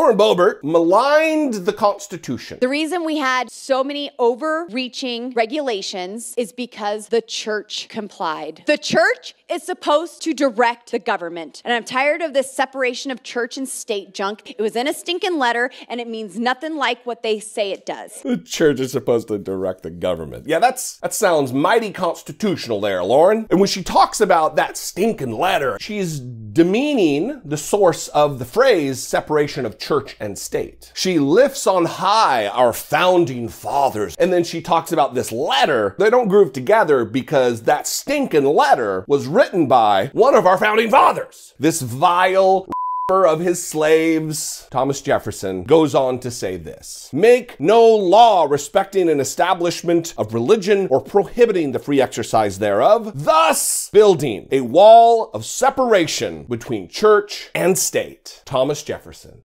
Lauren Boebert maligned the Constitution. The reason we had so many overreaching regulations is because the church complied. The church is supposed to direct the government. And I'm tired of this separation of church and state junk. It was in a stinking letter and it means nothing like what they say it does. The church is supposed to direct the government. Yeah, that's that sounds mighty constitutional there, Lauren. And when she talks about that stinking letter, she's demeaning the source of the phrase separation of church and state. She lifts on high our founding fathers. And then she talks about this letter. They don't groove together because that stinking letter was written by one of our founding fathers. This vile of his slaves, Thomas Jefferson, goes on to say this Make no law respecting an establishment of religion or prohibiting the free exercise thereof, thus building a wall of separation between church and state. Thomas Jefferson.